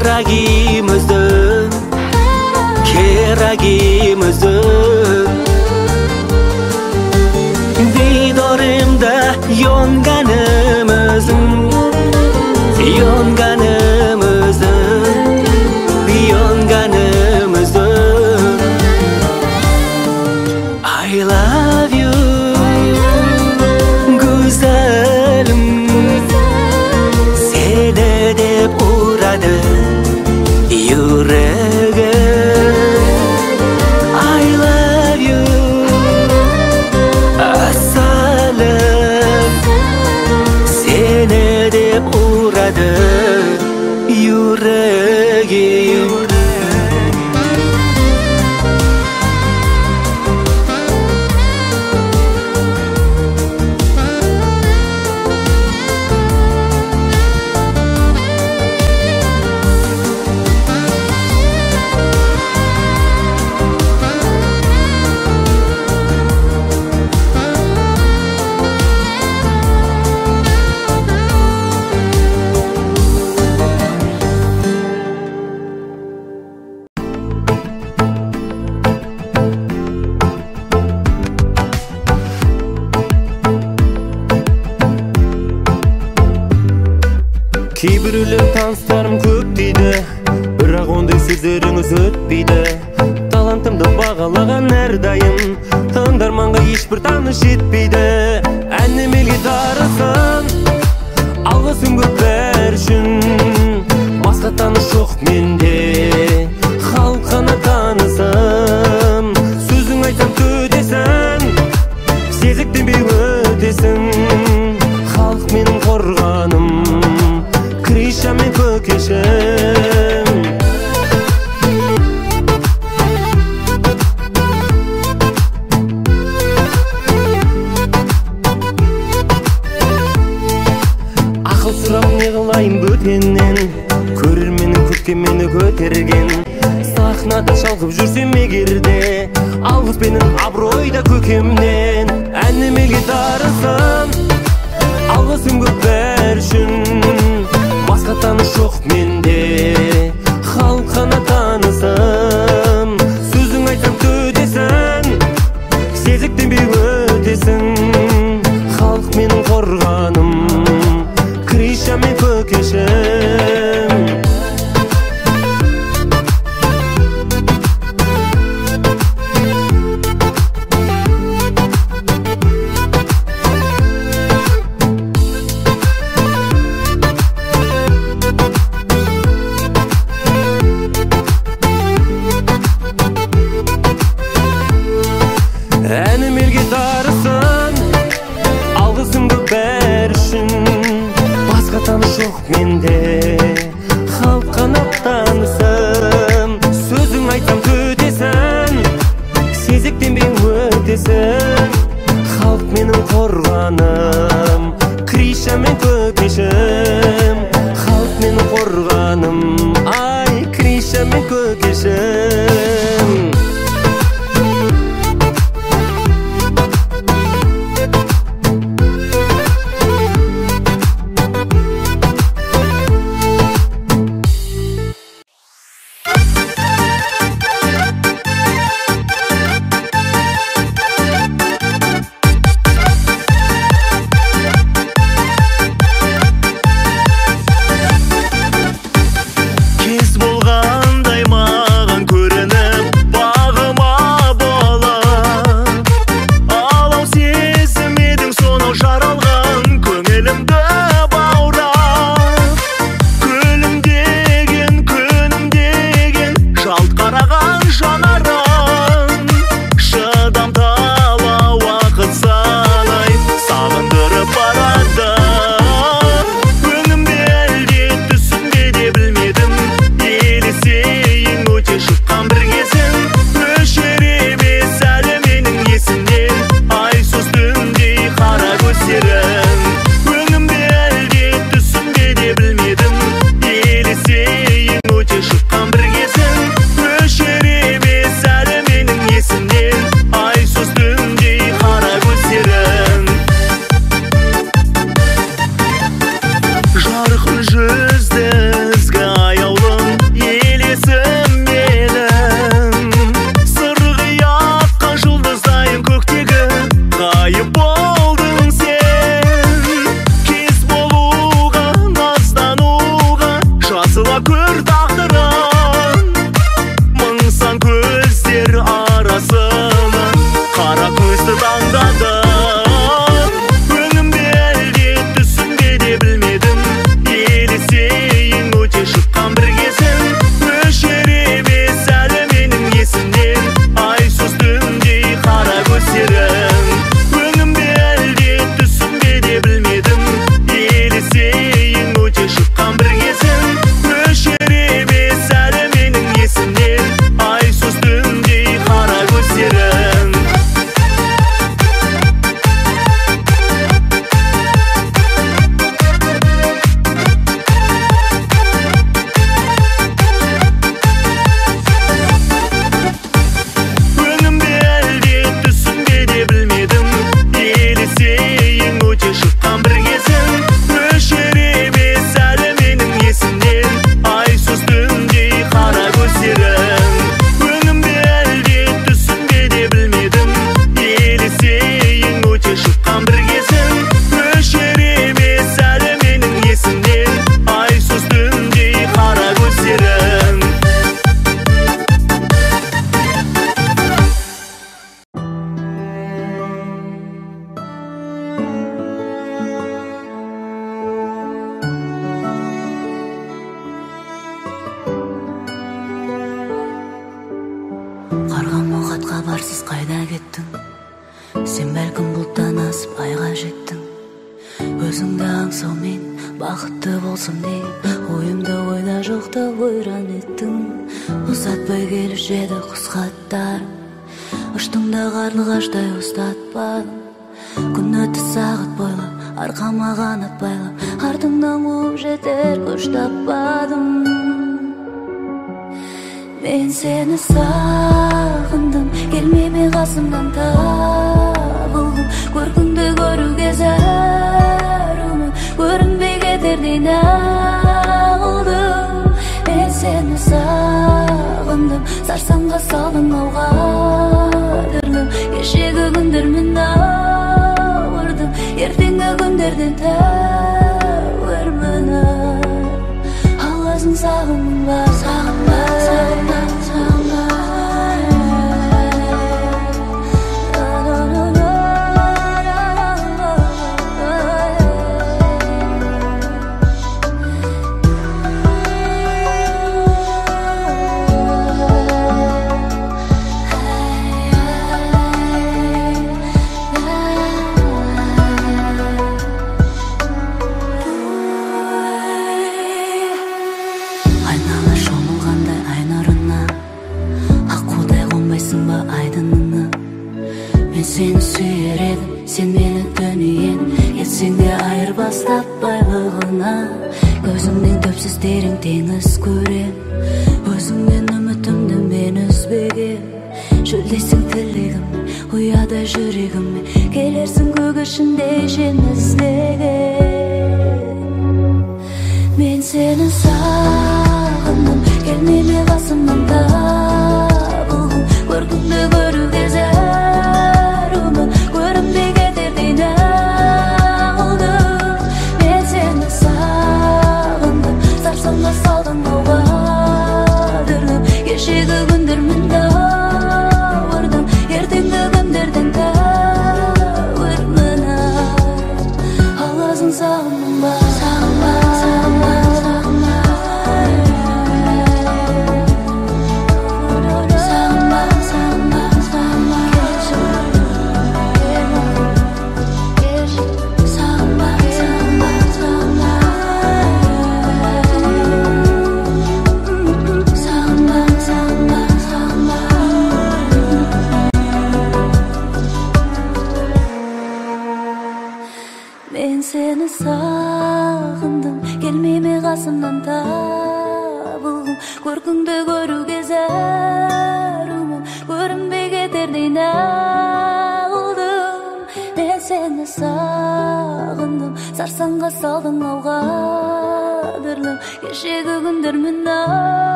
керагим өзің керагим өзің дидорымда yonganim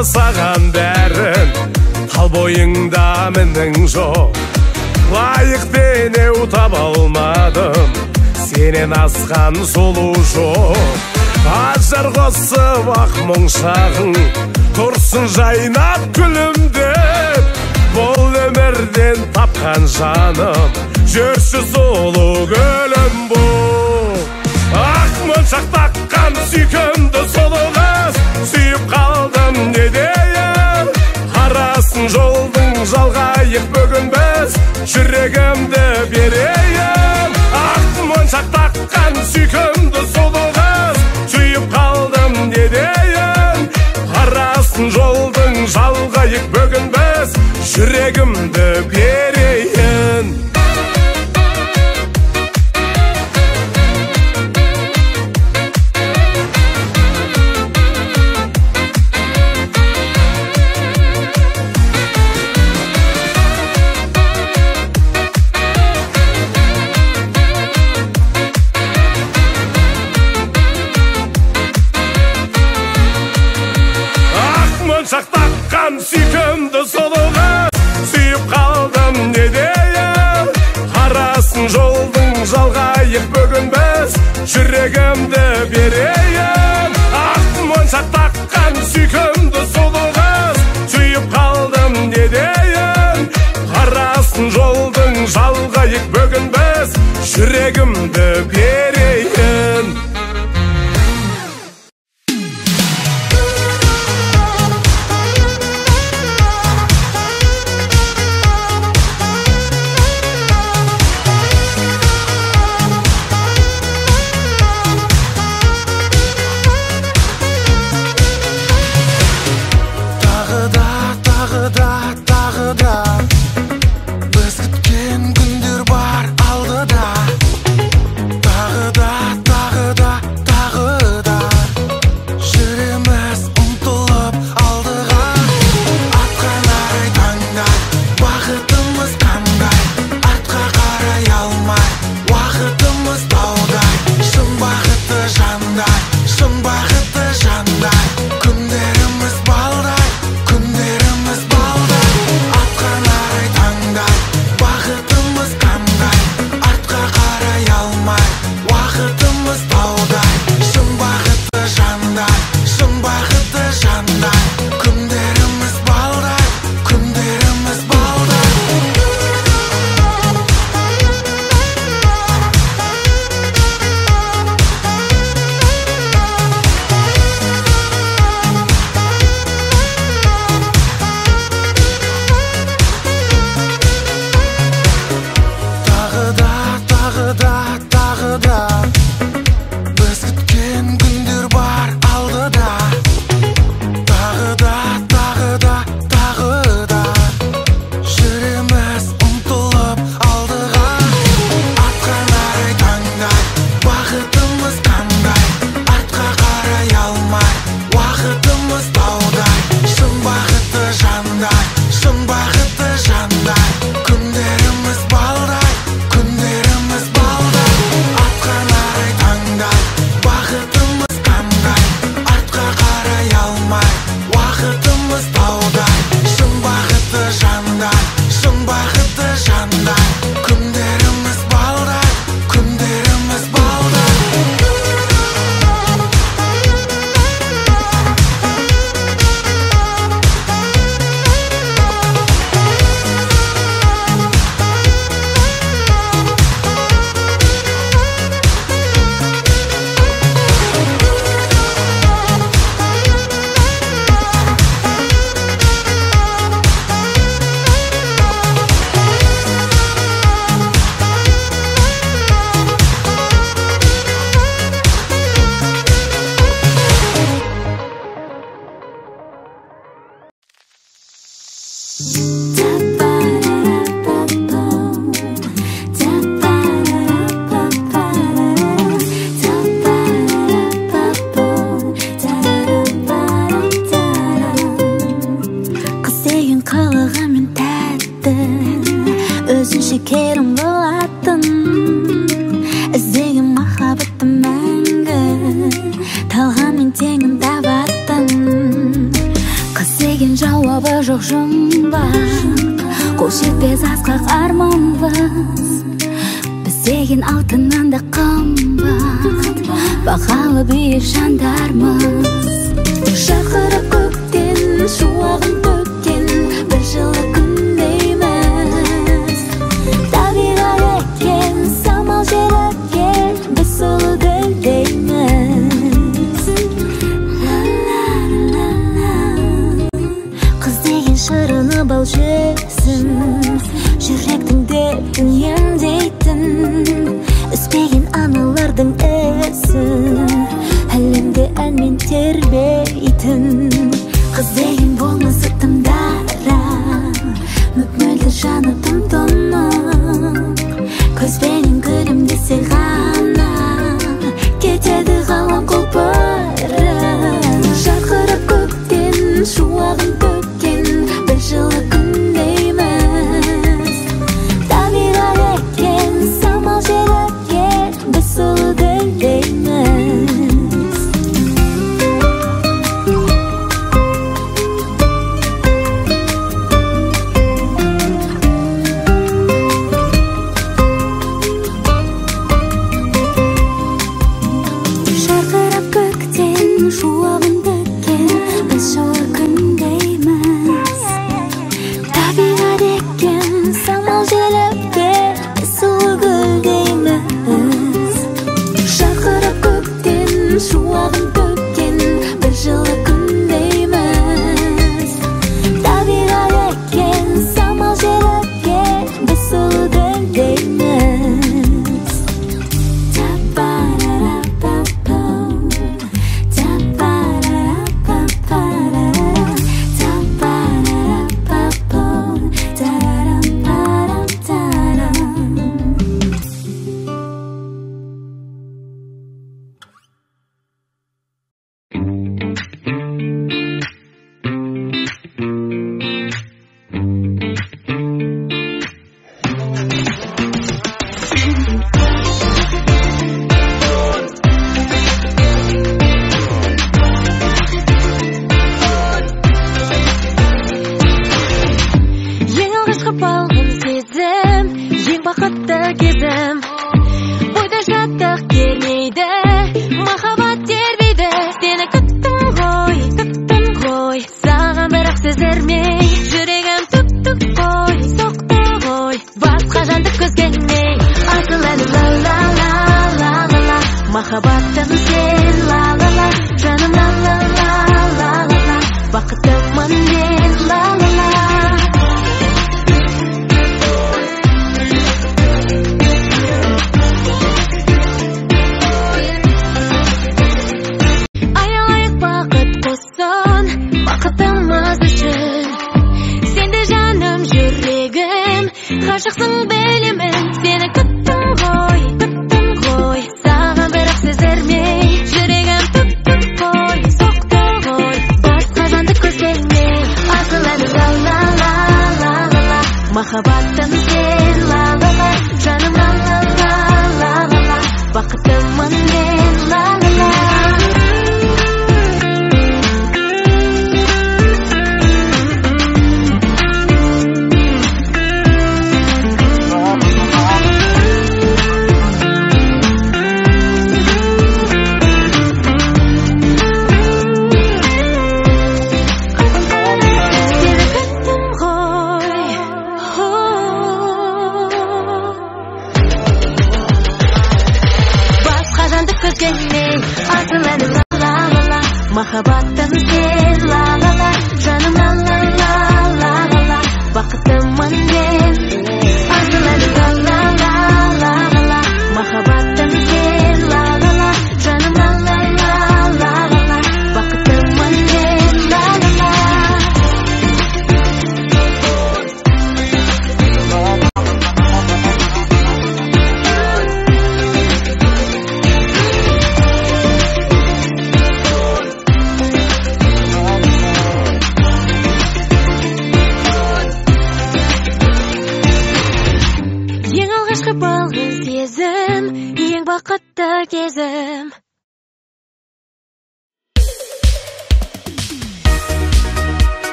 Саған бәрін тал бойыңда мінің жоқ лайық денеу таба алмадым сенен асқан сұлу жоқ ажар қосып ақ мұңшағың тұрсын жайнап күлімдеп бұл өмірден тапқан жаным жүрші сұлу гүлім бұл. Ақ моншақ таққан сүйкімді сұлуға жолдың жалғайық бүгін біз жүрегімді берейін. Ақ моншақ таққан сүйкімді сұлу қыз сүйіп қалдым не дейін қарасын жолдың жалғайық бүгін біз жүрегімді берейін. жүрегімді берейін. Ақ монша таққан сүйкімді сұлу қыз сүйіп қалдым не дейін қарасын жолдың жалғайық бүгін біз жүрегімді берейін.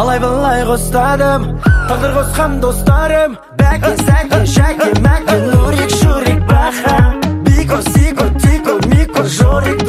Алай-былай қостадым. Тағдыр қосқан достарым. Бәке сәке шәке мәке нурик шурик баха бико сико тико мико жорик.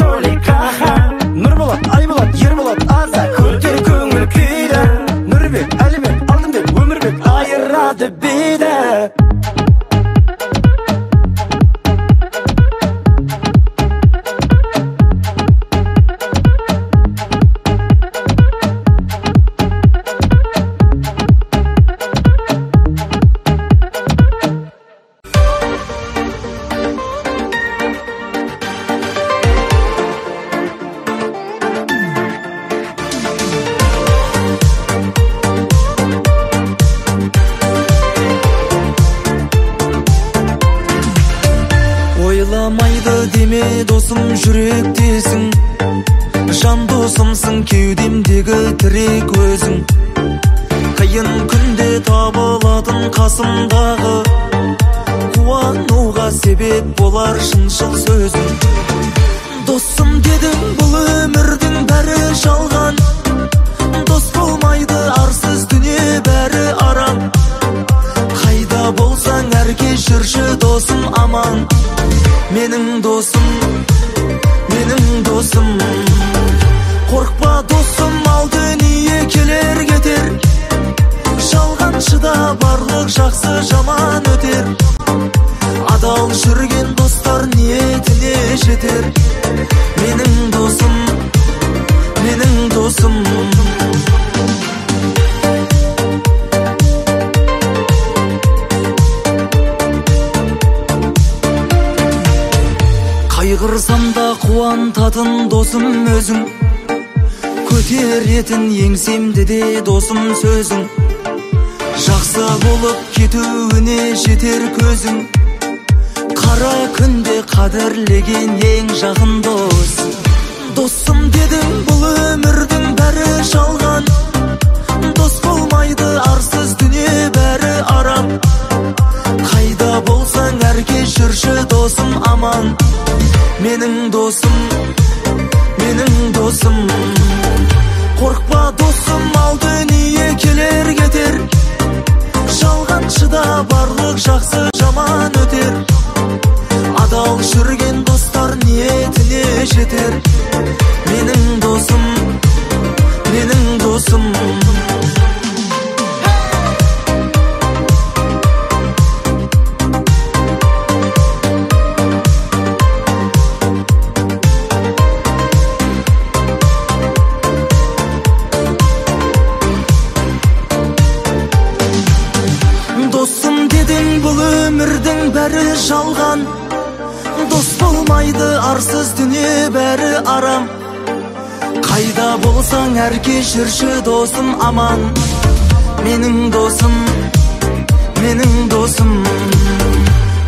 бәрі жалған. Дос болмайды арсыз дүние бәрі арам. Қайда болсаң әрке жүрші досым аман. Менің досым менің досым.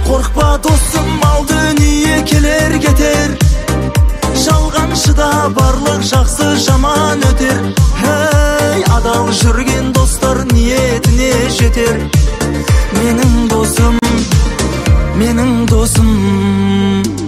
Қорқпа досым ал дүние келер кетер. Жалғаншыда барлық жақсы жаман өтер. Әй адал жүрген достар ниетіне жетер. Менің досым менің досым.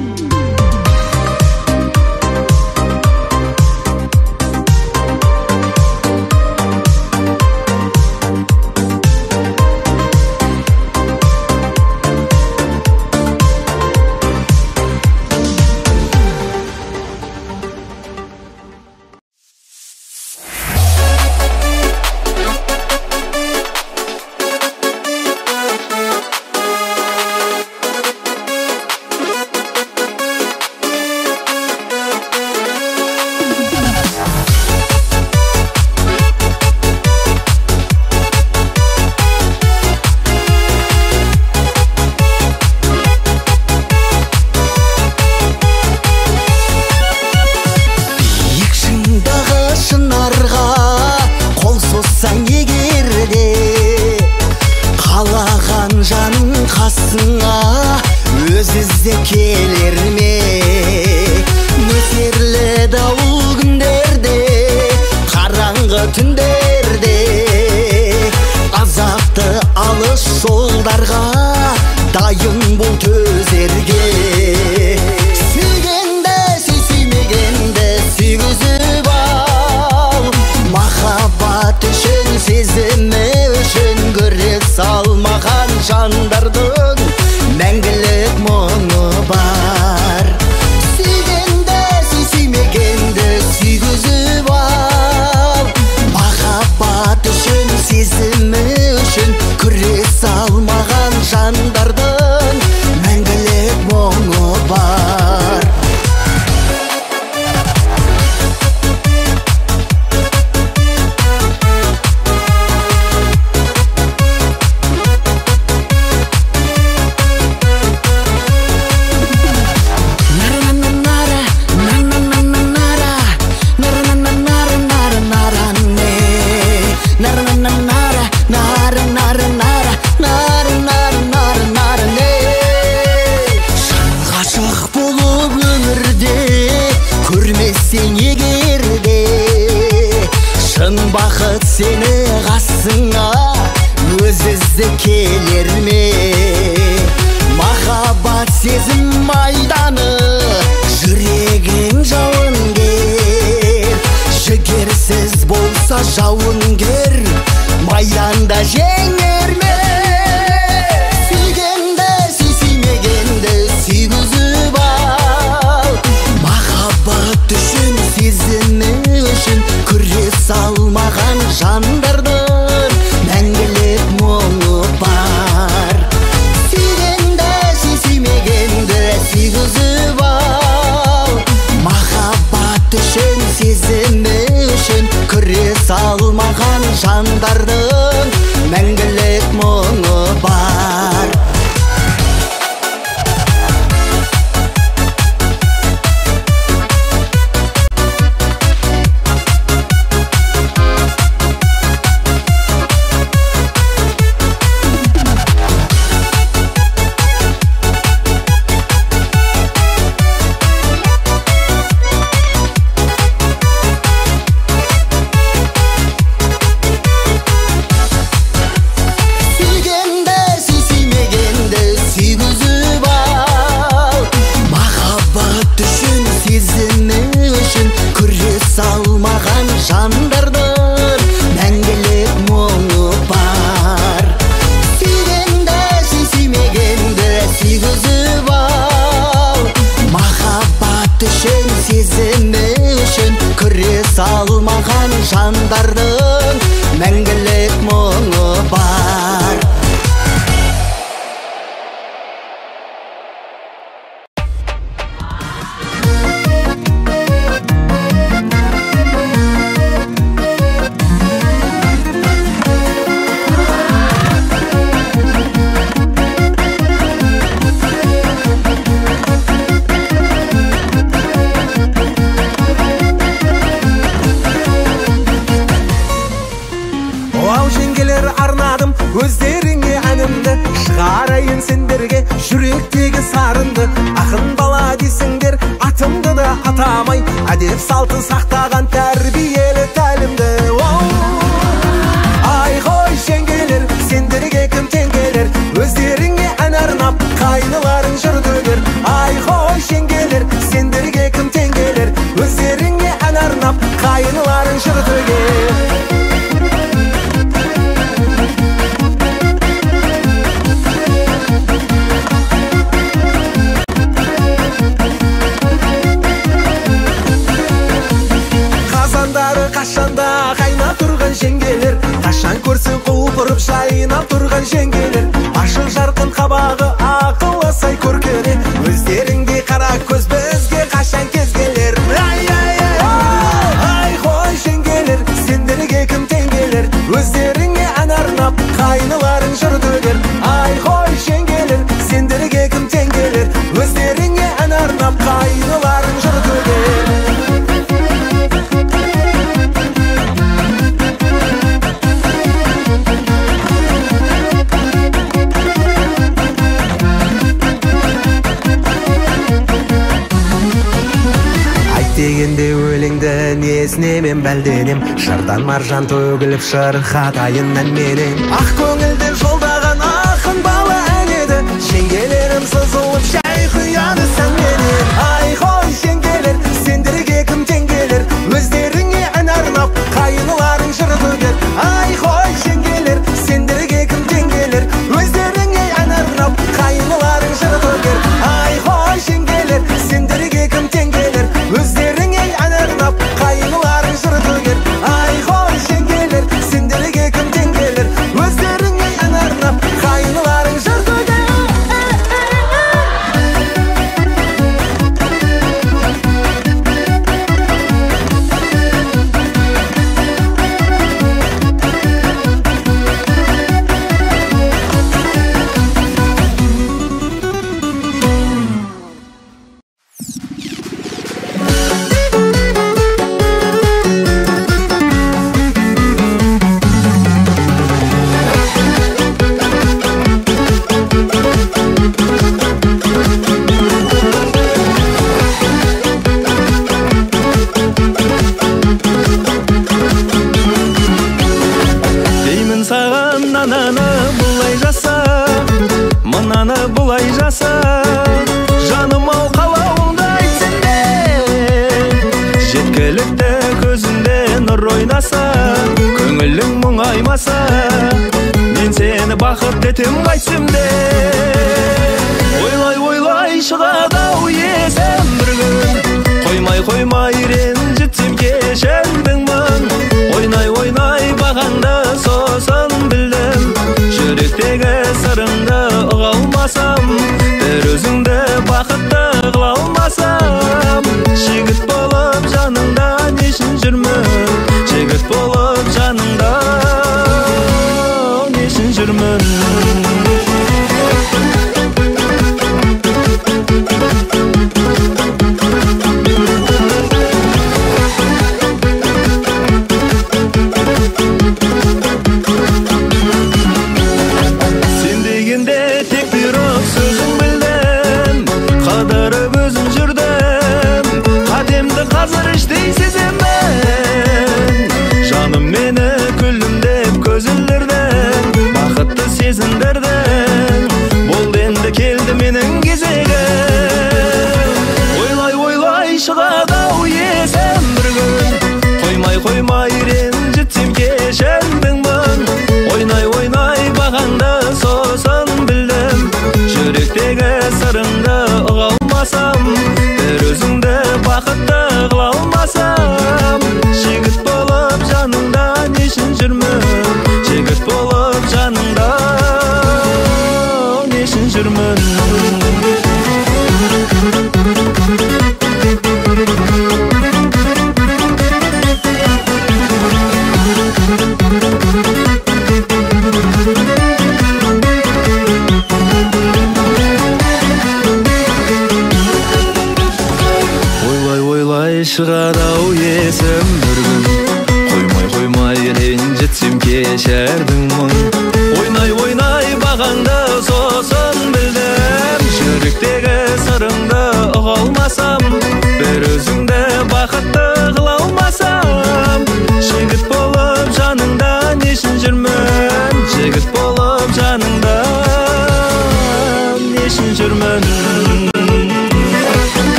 сені қасыңа өзі ізі келер ме махаббат сезім майданы жүрегің жауынгер жігерсіз болса жауынгер майданда жеңер жандардың мәңгілік мұлы бар. Сүйген де сүймеген де сүйгізіп ал. Махаббат үшін сезімі үшін күрес алмаған жандардың мәңгілік қашанда қайнап тұрған жеңгелер қашан көрсең құлпырып жайнап тұрған жеңгелер. жырдан маржан төгіліп шырқатайын әнменен ақ көңілді жолдаған ақын бала ән еді. Жеңгелерім сызылып шәй құяды сәнмен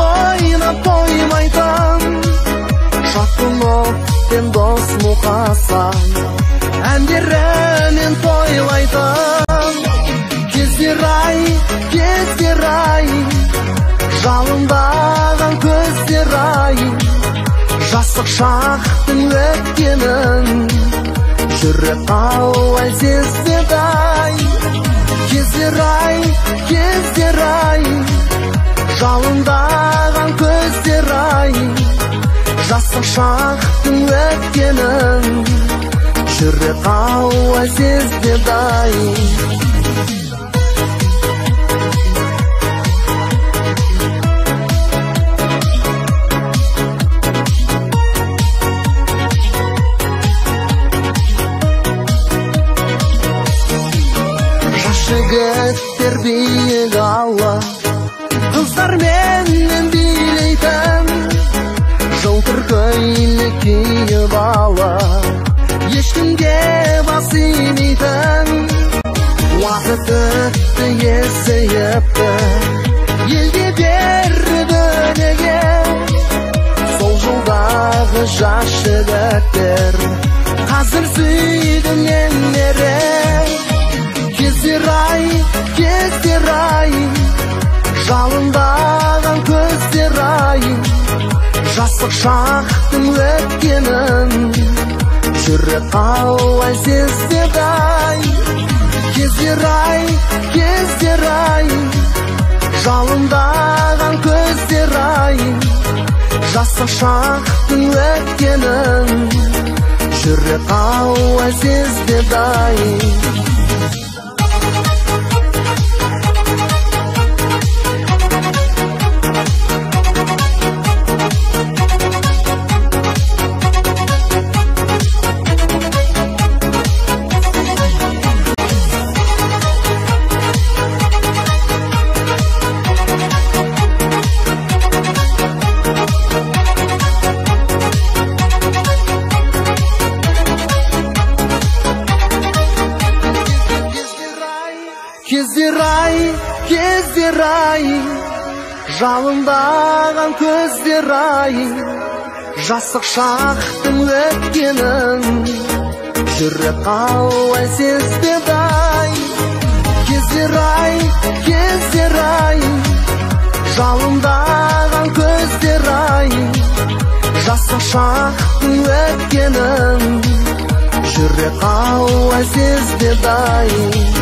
ойнап тоймайтын жақын отпен дос мұқасан. Әндерімен тойлайтын кездер ай кездер ай жалындаған көздер ай жастық шақтың өткенін. Жүрек қалай сезбеді ай кездер ай кездер ай жалындаған көздер ай жастық шақтың өткенін жүрек қалай сезбеді ай жігіттер биік имейтін уақыт өтті есейіпті елге беріп өнеге сол жылдағы жас жігіттер қазір сүйді немере кездер ай кездер ай жалындаған көздер ай жастық шақтың өткенін жүрек қалай сезбеді ай кездер ай кездер ай жалындаған көздер ай жастық шақтың өткенін. Жүрек қалай сезбеді ай жалындаған көздер ай жастық шақтың өткенін жүрек қалай сезбеді ай. Кездер ай кездер ай жалындаған көздер ай жастық шақтың өткенін жүрек қалай сезбеді ай.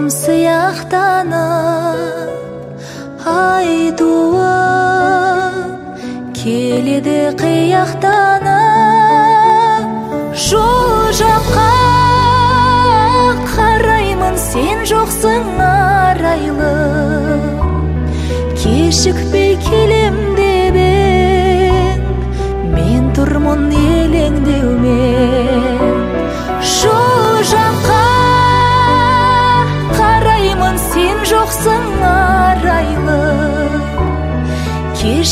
Бақытым сияқтанып айтуым келеді қияқтанып жол жаққа қараймын сен жоқсың арайлы. Кешікпей келем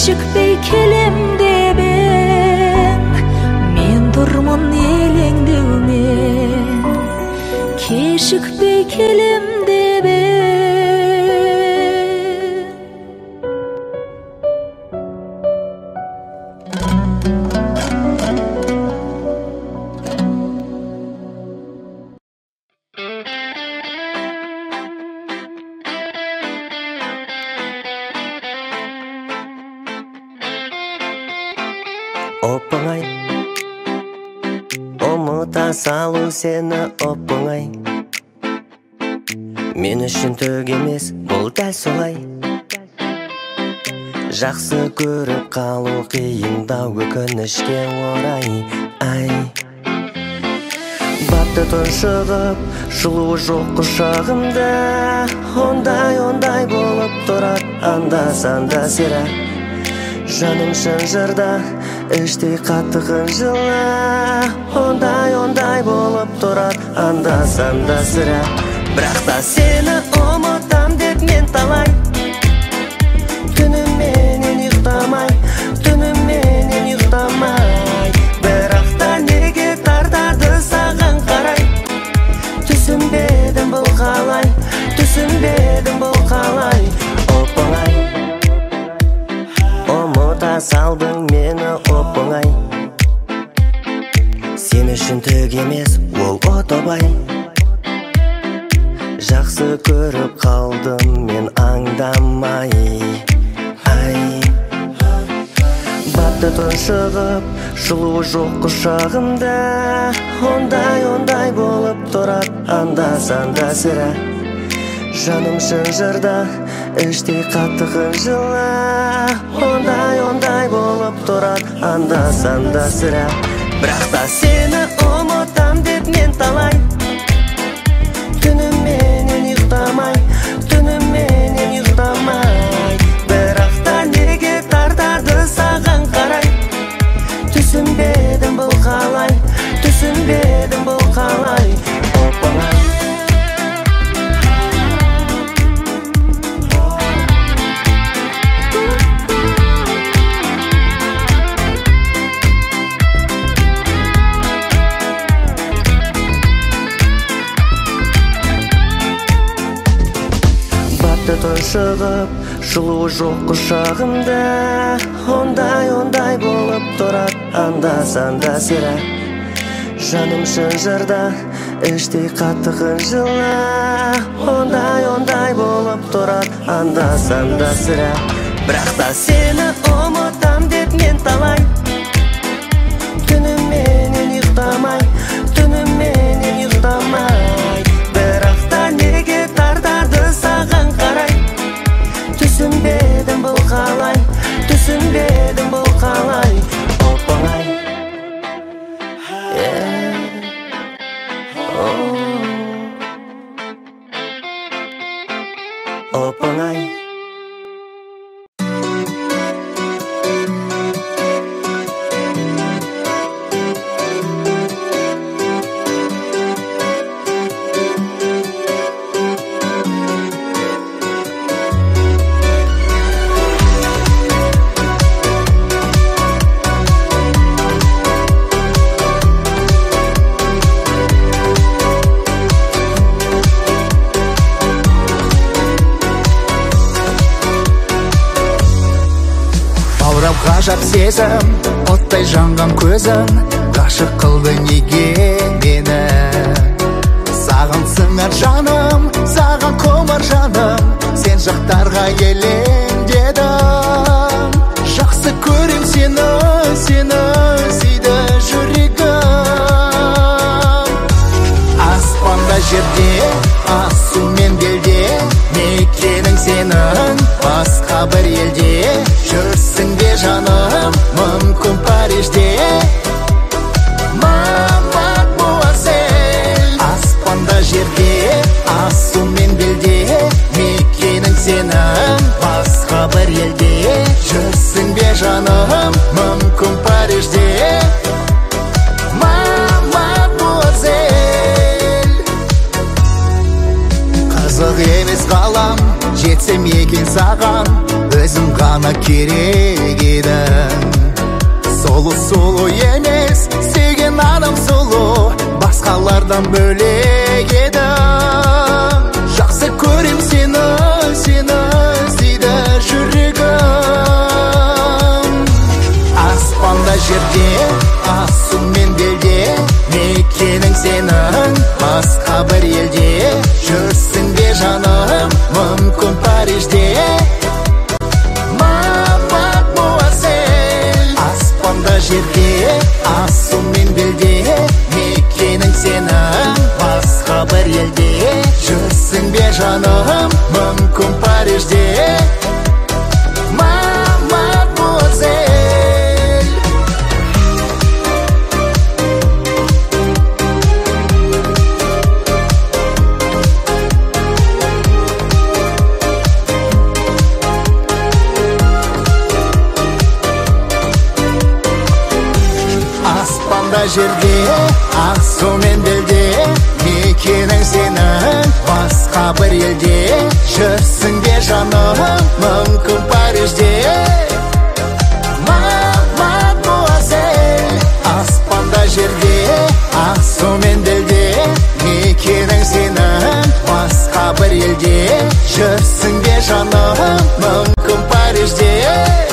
кешікпей келем деп сені оп оңай мен үшін түк емес бұл дәл солай. Жақсы көріп қалу қиындау өкінішке орай. Ай. Батты тұншығып жылуы жоқ құшағымда. Ондай ондай болып тұрады анда санда сірә жаным шынжырда іштей қатты қынжыла ондай ондай болып тұрады анда санда сірә бірақ та сені ұмытам деп мен талай түніменен ұйықтамай түніменен ұйықтамай бірақ та неге тартады саған қарай түсінбедім бұл қалай түсінбедім бұл қалай оп оңай ұмыта салдың мені оп оңай сен үшін түк емес ол отобай жақсы көріп қалдым мен аңдамай. Ай. Батты тұншығып жылуы жоқ құшағымда. Ондай ондай болып тұрады анда санда сірә. Жаным шынжырда іштей қатты қынжыла. Ондай ондай болып тұрады анда санда сірә. Бірақ та сені ұмытам деп мен талай. Түніменен ұйықтамай. Жоқ құшағымда. Ондай ондай болып тұрады. Анда санда сірә. Жаным шынжырда іштей қатты қынжыла ондай ондай болып тұрады. Анда санда сірә. Бірақ та сені ұмытам деп мен талай басқа бір елде. Жүрсің бе жаным мүмкін парижде. Мапапуазель аспанда жерде. Асу мен белде мекенің сенің. Басқа бір елде. Жүрсің бе жаным мүмкін парижде. жерде ақ сумен белде мекенің сенің басқа бір елде. Жүрсің бе жаным мүмкін парижде. Мадмуазель аспанда жерде ақ сумен белде мекенің сенің басқа бір елде. Жүрсің бе жаным мүмкін парижде.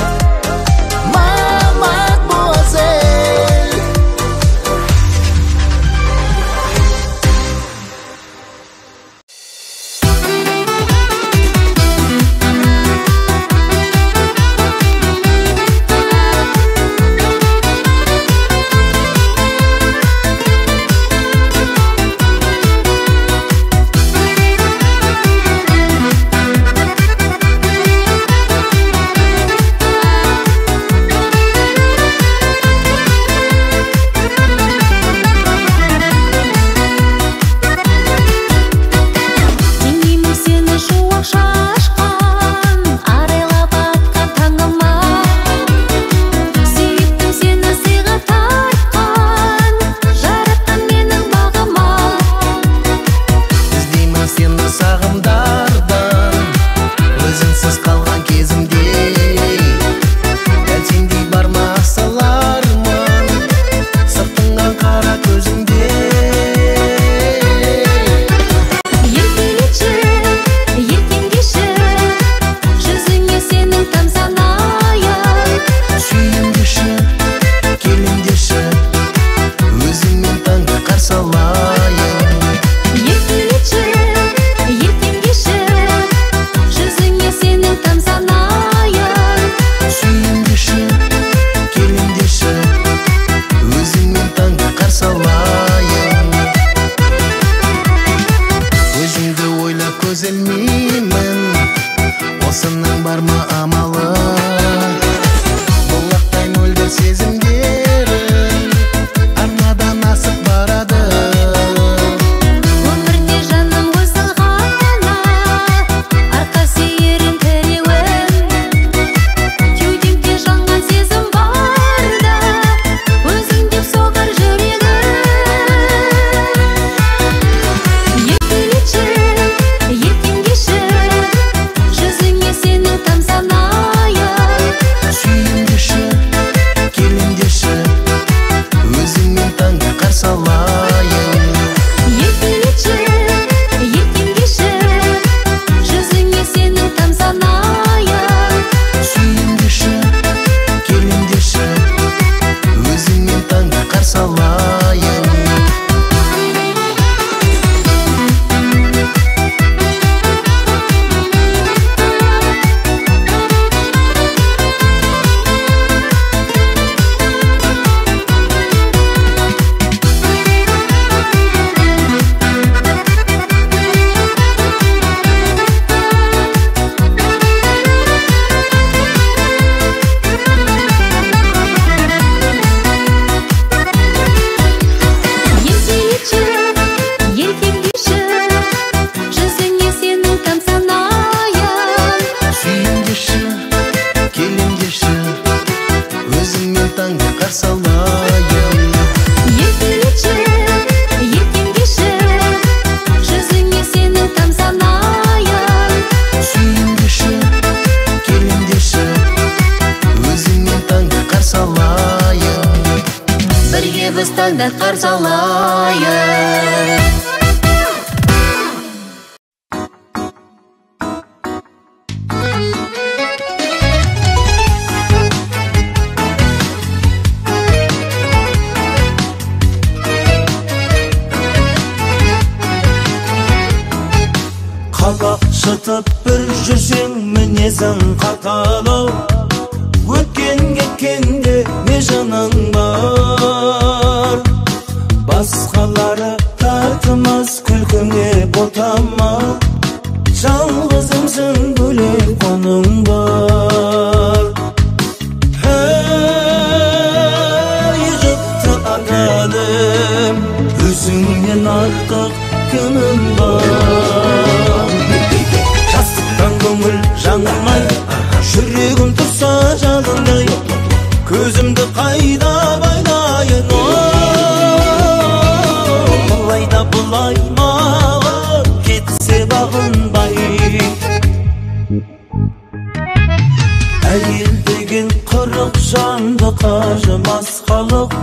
Әйел деген қырық жанды қажымас халық